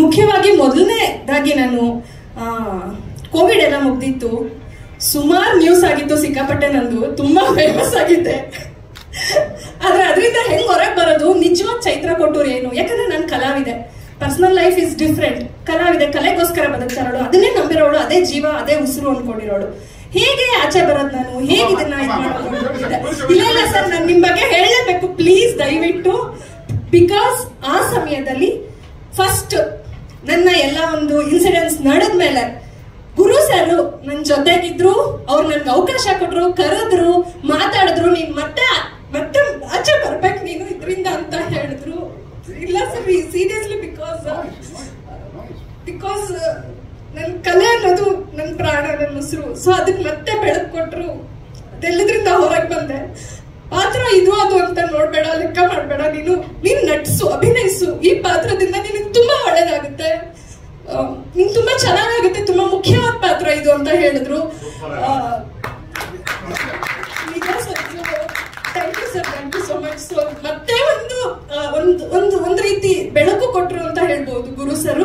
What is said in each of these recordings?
ಮುಖ್ಯವಾಗಿ ಮೊದಲನೇದಾಗಿ ನಾನು ಕೋವಿಡ್ ಎಲ್ಲ ಮುಗ್ದಿತ್ತು. ಸುಮಾರು ನ್ಯೂಸ್ ಆಗಿತ್ತು ಸಿಕ್ಕಾಪಟ್ಟೆ ನಂದು. ತುಂಬಾ ಫೇಮಸ್ ಆಗಿದೆ ಆದ್ರೆ ಅದರಿಂದ ಹೆಂಗ್ ಹೊರಗೆ ಬರೋದು? ನಿಜವಾದ ಚೈತ್ರ ಕೊಟ್ಟೂರು ಏನು? ಯಾಕಂದ್ರೆ ನಾನು ಕಲಾವಿದೆ. ಪರ್ಸನಲ್ ಲೈಫ್ ಇಸ್ ಡಿಫ್ರೆಂಟ್ ಕಲಾವಿದೆ ಕಲೆಗೋಸ್ಕರ ಬದುಕ್ತಾರೋಳು ಅದನ್ನೇ ನಂಬಿರೋಳು. ಅದೇ ಜೀವ, ಅದೇ ಉಸಿರು ಅನ್ಕೊಂಡಿರೋಳು. ಹೇಗೆ ಆಚೆ ಬರೋದು ನಾನು? ಹೇಗೆ ಇದನ್ನ ಇಲ್ಲ ಇಲ್ಲ ಸರ್, ನಾನು ನಿಮ್ ಬಗ್ಗೆ ಹೇಳಲೇಬೇಕು. ಪ್ಲೀಸ್ ದಯವಿಟ್ಟು ಬಿಕಾಸ್ ಆ ಸಮಯದಲ್ಲಿ ಫಸ್ಟ್ ನನ್ನ ಎಲ್ಲ ಒಂದು ಇನ್ಸಿಡೆಂಟ್ಸ್ ನಡೆದ್ಮೇಲೆ ಗುರು ಸರ್ ನನ್ನ ಜೊತೆಗಿದ್ರು, ಅವ್ರು ನನ್ಗೆ ಅವಕಾಶ ಕೊಟ್ರು, ಕರೆದ್ರು, ಮಾತಾಡಿದ್ರು, ನೀನ್ ಮತ್ತೆ ಮತ್ತೆ ಆಚೆ ಬರ್ಬೇಕು ನೀನು ಇದರಿಂದ ಅಂತ ಹೇಳಿದ್ರು. ಇಲ್ಲ ಸರ್ ಸೀರಿಯಸ್ಲಿ ಬಿಕಾಸ್ ಬಿಕಾಸ್ ನನ್ನ ಕಲೆ ಅನ್ನೋದು ನನ್ನ ಪ್ರಾಣ ನನ್ನ ಉಸಿರು. ಸೊ ಅದಕ್ಕೆ ಮತ್ತೆ ಬೆಳೆದು ಕೊಟ್ರು. ಅದೆಲ್ಲದ್ರಿಂದ ಹೊರಗೆ ಬಂದೆ. ಪಾತ್ರ ಇದು ಅದು ಅಂತ ನೋಡ್ಬೇಡ, ಲೆಕ್ಕ ಮಾಡಬೇಡ, ನೀನು ನೀನ್ ನಟಿಸು ಅಭಿನಯಿಸು. ಈ ಪಾತ್ರದಿಂದ ನಿನಗೆ ತುಂಬಾ ಒಳ್ಳೇದಾಗುತ್ತೆ ಆ, ನಿಂಗ್ ತುಂಬಾ ಚೆನ್ನಾಗಾಗುತ್ತೆ ತುಂಬಾ ಮುಖ್ಯವಾದ ಪಾತ್ರ ಇದು ಅಂತ ಹೇಳಿದ್ರು. Thank you sir thank you so much so ಮತ್ತೆ ಒಂದು ಒಂದು ಒಂದು ಒಂದು ರೀತಿ ಬೆಳಕು ಕೊಟ್ಟರು ಅಂತ ಹೇಳ್ಬೋದು ಗುರು ಸರ್.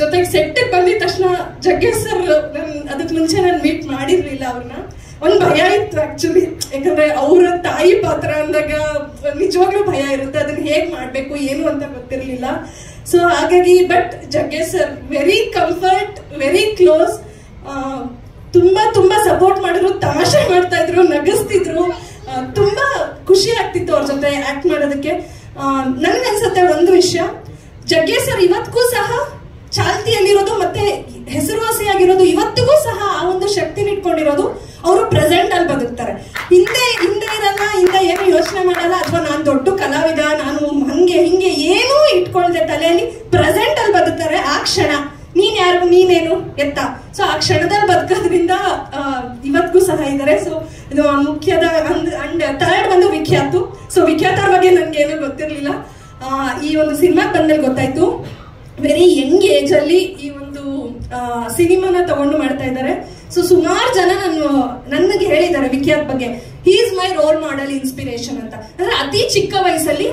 ಜೊತೆಗೆ ಸೆಟ್ ಬಂದಿದ ತಕ್ಷಣ ಜಗ್ಗೇಶ್ ಸರ್ ನನ್ ಅದಕ್ಕೆ ಮುಂಚೆ ನಾನು ಮೀಟ್ ಮಾಡಿರ್ಲಿಲ್ಲ ಅವ್ರನ್ನ ಒಂದು ಭಯ ಇತ್ತು ಆಕ್ಚುಲಿ ಯಾಕಂದ್ರೆ ಅವರ ತಾಯಿ ಪಾತ್ರ ಅಂದಾಗ ನಿಜವಾಗ್ಲೂ ಭಯ ಇರುತ್ತೆ. ಅದನ್ನ ಹೇಗ್ ಮಾಡ್ಬೇಕು, ಏನು ಅಂತ ಗೊತ್ತಿರ್ಲಿಲ್ಲ. ಸೊ ಹಾಗಾಗಿ but Jaggesh sir very comfort very close ತುಂಬಾ ತುಂಬಾ ಸಪೋರ್ಟ್ ಮಾಡಿದ್ರು, ತಮಾಷೆ ಮಾಡ್ತಾ ಇದ್ರು, ನಗಿಸ್ತಿದ್ರು. ತುಂಬಾ ಖುಷಿ ಆಗ್ತಿತ್ತು ಅವ್ರ ಜೊತೆ ಆಕ್ಟ್ ಮಾಡೋದಕ್ಕೆ. ನನ್ಗನ್ಸುತ್ತೆ ಒಂದು ವಿಷಯ. ಜಗ್ಗೇಶ್ ಸರ್ ಇವತ್ತಿಗೂ ಸಹ ಚಾಲ್ತಿಯಲ್ಲಿರೋದು ಮತ್ತೆ ಹೆಸರುವಾಸಿಯಾಗಿರೋದು ಇವತ್ತಿಗೂ ಸಹ ಆ ಒಂದು ಶಕ್ತಿನ ಇಟ್ಕೊಂಡಿರೋದು ಅವರು ಪ್ರೆಸೆಂಟ್ ಅಲ್ಲಿ ಬದುಕ್ತಾರೆ. ಹಿಂದೆ ಹಿಂದೆ ಇರಲ್ಲ, ಹಿಂದೆ ಏನು ಯೋಚನೆ ಮಾಡಲ್ಲ, ಅಥವಾ ನಾನು ದೊಡ್ಡ ಕಲಾವಿದ, ನಾನು ಹಂಗೆ, ಹಿಂಗೆ ಏನೂ ಇಟ್ಕೊಳ್ದೆ ತಲೆಯಲ್ಲಿ ಪ್ರೆಸೆಂಟ್ ಅಲ್ಲಿ ಬದುಕ್ತಾರೆ ಆ ಕ್ಷಣ. ನೀನ್ ಯಾರು? ನೀನೇನು? ಎತ್ತ ಸೊ ಆ ಕ್ಷಣದಲ್ಲಿ ಬದುಕೋದ್ರಿಂದ ಇವತ್ತಿಗೂ ಸಹ ಇದ್ದಾರೆ ಸೊ ಇದು ಮುಖ್ಯದ ಅಂಡ್ ಅಂಡ್ ಥರ್ಡ್ ಬಂದು ವಿಖ್ಯಾತು. ಸೊ ವಿಖ್ಯಾತರ ಬಗ್ಗೆ ನನ್ಗೆ ಏನೂ ಗೊತ್ತಿರಲಿಲ್ಲ ಈ ಒಂದು ಸಿನಿಮಾ ಬಂದ್ಮೇಲೆ ಗೊತ್ತಾಯ್ತು. ವೆರಿ ಯಂಗ್ ಏಜ್ ಅಲ್ಲಿ ಈ ಒಂದು ಸಿನಿಮಾನ ತಗೊಂಡು ಮಾಡ್ತಾ ಇದ್ದಾರೆ. ಸೊ ಸುಮಾರು ಜನ ನಾನು, ನನಗೆ ಹೇಳಿದ್ದಾರೆ ವಿಖ್ಯಾತ್ ಬಗ್ಗೆ. Is my role model inspiration ಅಂತ. ಅಂದ್ರೆ ಅತಿ ಚಿಕ್ಕ ವಯಸ್ಸಲ್ಲಿ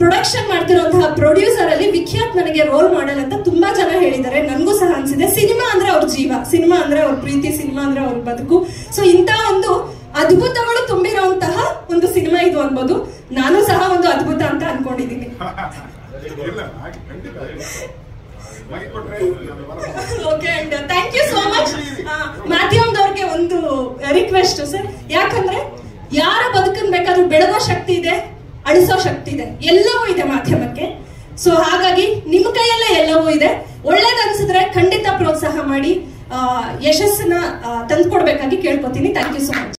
ಪ್ರೊಡಕ್ಷನ್ ಮಾಡ್ತಿರುವಂತಹ ಪ್ರೊಡ್ಯೂಸರ್ ಅಲ್ಲಿ ವಿಖ್ಯಾತ್ ನನಗೆ ರೋಲ್ ಮಾಡೆಲ್ ಅಂತ ತುಂಬಾ ಜನ ಹೇಳಿದ್ದಾರೆ. ನನಗೂ ಸಹ ಅನ್ಸಿದೆ. ಸಿನಿಮಾ ಅಂದ್ರೆ ಅವ್ರ ಜೀವ. ಸಿನಿಮಾ ಅಂದ್ರೆ ಅವ್ರ ಪ್ರೀತಿ ಸಿನಿಮಾ ಅಂದ್ರೆ ಅವ್ರ ಬದುಕು. ಸೊ ಇಂತಹ ಒಂದು ಅದ್ಭುತಗಳು ತುಂಬಿರುವಂತಹ ಒಂದು ಸಿನಿಮಾ ಇದು ಅನ್ಬೋದು. ನಾನು ಸಹ ಒಂದು ಅದ್ಭುತ ಅಂತ ಅನ್ಕೊಂಡಿದ್ದೀನಿ. Okay and thank you so much ಮಾಧ್ಯಮದವ್ರಿಗೆ ಒಂದು ರಿಕ್ವೆಸ್ಟ್ ಸರ್ ಯಾಕಂದ್ರೆ ಯಾರ ಬದುಕನ್ ಬೇಕಾದ್ರೂ ಬೆಳಗೋ ಶಕ್ತಿ ಇದೆ. ಅಳಿಸೋ ಶಕ್ತಿ ಇದೆ. ಎಲ್ಲವೂ ಇದೆ ಮಾಧ್ಯಮಕ್ಕೆ. ಸೊ ಹಾಗಾಗಿ ನಿಮ್ಮ ಕೈಯಲ್ಲೇ ಎಲ್ಲವೂ ಇದೆ. ಒಳ್ಳೇದನ್ಸಿದ್ರೆ ಖಂಡಿತ ಪ್ರೋತ್ಸಾಹ ಮಾಡಿ ಯಶಸ್ಸನ್ನ ತಂದ್ಕೊಡ್ಬೇಕಾಗಿ ಕೇಳ್ಕೊತೀನಿ. Thank you so much